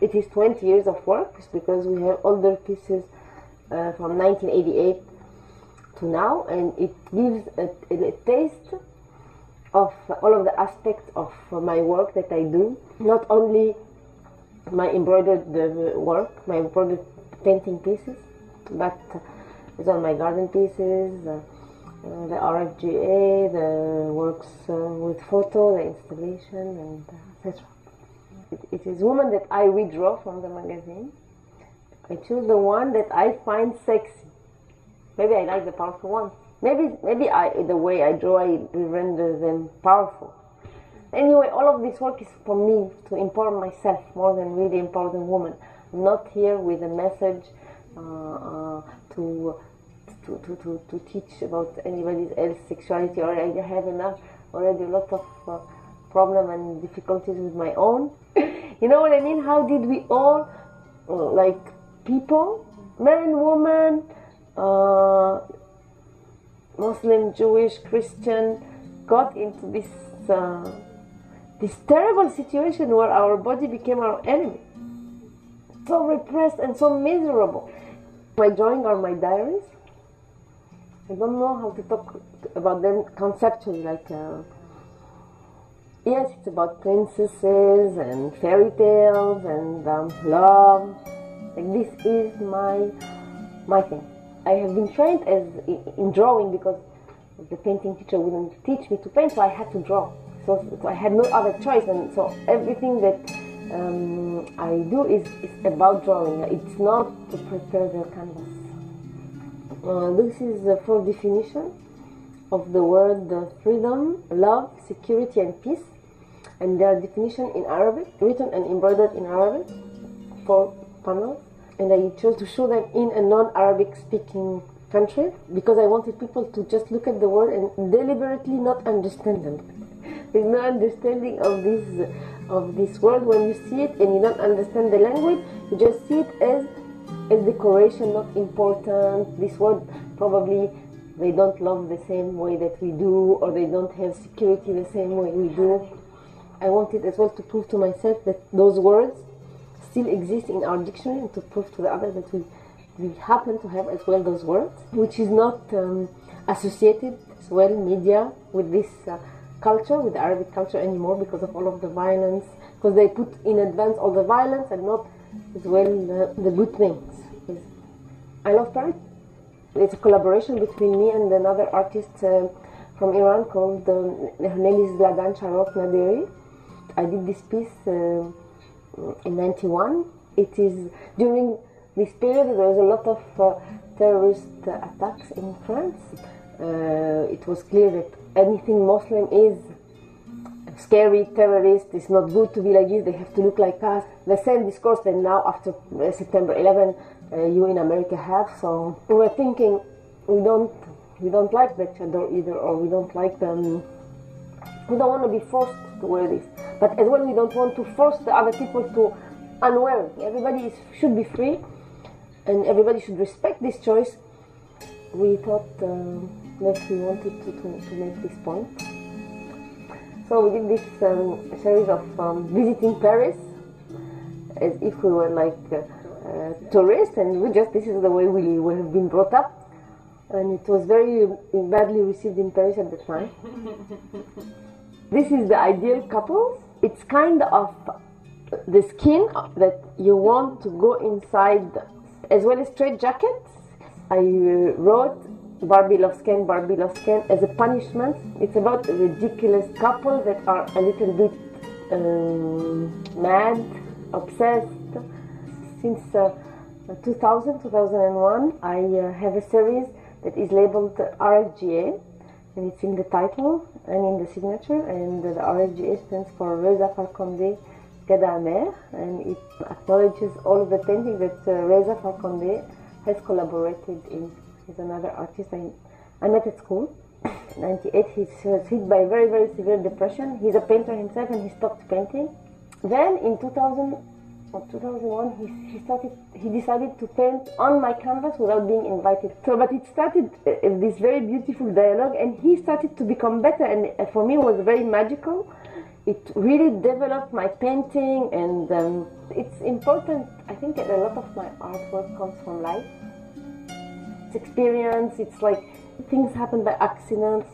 it is 20 years of work because we have older pieces uh, from 1988 to now, and it gives a, a taste of all of the aspects of my work that I do. Not only my embroidered work, my embroidered painting pieces, but it's on my garden pieces, uh, uh, the RFGA, the works uh, with photo, the installation, and etc. It, it is women that I withdraw from the magazine. I choose the one that I find sexy. Maybe I like the powerful one. Maybe maybe I the way I draw I render them powerful. Anyway, all of this work is for me to empower myself more than really empower the woman. I'm not here with a message uh, uh, to, to, to, to, to teach about anybody else sexuality or I have enough already a lot of uh, problem and difficulties with my own. You know what I mean? How did we all, uh, like people, men, women, uh, Muslim, Jewish, Christian, got into this uh, this terrible situation where our body became our enemy. So repressed and so miserable. My drawing are my diaries. I don't know how to talk about them conceptually, like. Uh, yes, it's about princesses and fairy tales and um, love. Like this is my my thing. I have been trained as in drawing because the painting teacher wouldn't teach me to paint, so I had to draw. So, so I had no other choice, and so everything that um, I do is, is about drawing. It's not to prepare the canvas. Uh, this is the full definition of the word uh, freedom, love, security, and peace, and their definition in Arabic, written and embroidered in Arabic, four panels and I chose to show them in a non-Arabic speaking country because I wanted people to just look at the word and deliberately not understand them. There's no understanding of this of this word when you see it and you don't understand the language. You just see it as a decoration, not important. This word probably they don't love the same way that we do, or they don't have security the same way we do. I wanted as well to prove to myself that those words still exist in our dictionary and to prove to the other that we, we happen to have as well those words, which is not um, associated as well media with this uh, culture, with the Arabic culture anymore because of all of the violence, because they put in advance all the violence and not as well uh, the good things. I love Paris. It's a collaboration between me and another artist uh, from Iran called, um, her name is Ladan Charot Naderi. I did this piece uh, in 91. It is during this period there was a lot of uh, terrorist attacks in France. Uh, it was clear that anything Muslim is scary, terrorist, it's not good to be like this, they have to look like us. The same discourse that now after uh, September 11 uh, you in America have. So we were thinking we don't we don't like that chador either or we don't like them we don't want to be forced to wear this. But as well, we don't want to force the other people to unwear. Everybody is, should be free, and everybody should respect this choice. We thought uh, that we wanted to, to, to, make this point. So we did this um, series of um, visiting Paris as if we were like uh, uh, tourists, and we just this is the way we, we have been brought up, and it was very badly received in Paris at the time. This is the ideal couple. It's kind of the skin that you want to go inside, as well as straight jackets. I uh, wrote Barbie loves Ken, Barbie Ken as a punishment. It's about a ridiculous couple that are a little bit um, mad, obsessed. Since uh, 2000, 2001, I uh, have a series that is labeled RFGA, and it's in the title and in the signature and the RFGA stands for Reza Farkhondeh Gadamer and it acknowledges all of the painting that uh, Reza Farkhondeh has collaborated in. He's another artist I, I met at school. 98 he was hit by very very severe depression. He's a painter himself and he stopped painting. Then in 2000 from 2001, he, he started, he decided to paint on my canvas without being invited. So, but it started uh, uh this very beautiful dialogue, and he started to become better, and uh, for me was very magical. It really developed my painting, and um, it's important. I think that a lot of my artwork comes from life. It's experience. It's like things happen by accidents.